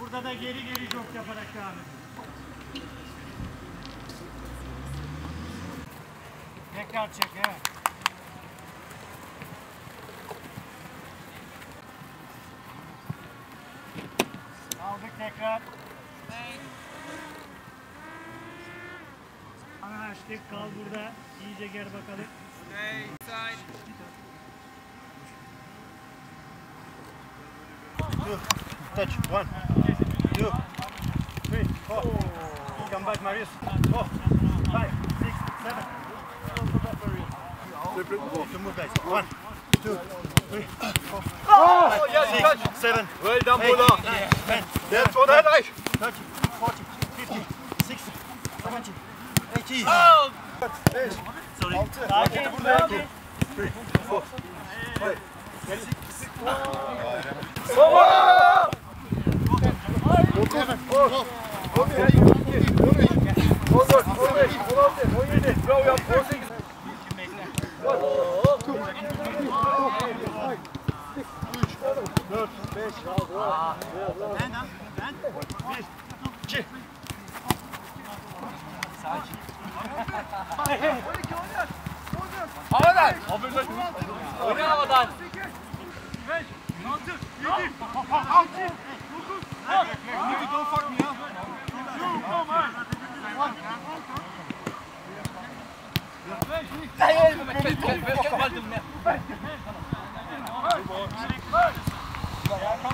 Burada da geri geri jok yaparak devam ediyor. Tekrar çek evet. tekrar. Ana açtık. Kal burada. İyice gel bakalım. Stay inside. Two. Touch. One. Two. Three. Four. Come back, Marius. Four. Five. Six. Seven. Triple. Two more guys. One. Two. Three. Four. Oh, yes, touch. 7, well done, eight, That's what I like. 30, 40, 50, 60, 70, 80. Oh! Sorry. 90, 3, 4, 5, 6, 7, 8, 9, 10, 11, 12, 13, 14, 4, 5, 6, 7, 1, 2. Sakin. Hey hey. 12 oynar. Havadan. Havadan. Oynar havadan. 5, 6, 7, 6, 9, 10. Nigga, don't fuck me up. You, come on. لا يا ولد ما تكلم ما تكلم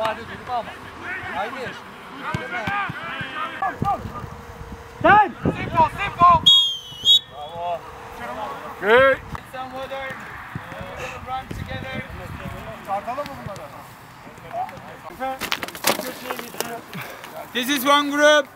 Müdahale ediyorduk ama. Sen! Simpo, Simpo! Bravo. Good. Sen Woodard. Run together. Tartalım mı bunları? This is one group.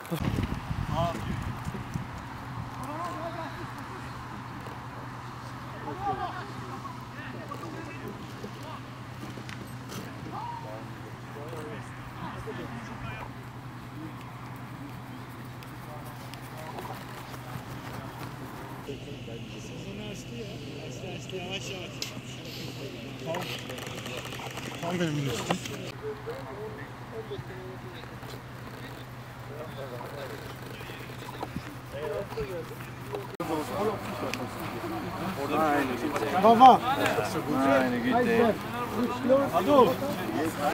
Onu açtı ya. Açtı açtı yavaş yavaş. Tam, tam benim üstüm. Baba. Aynı gitti. Hadi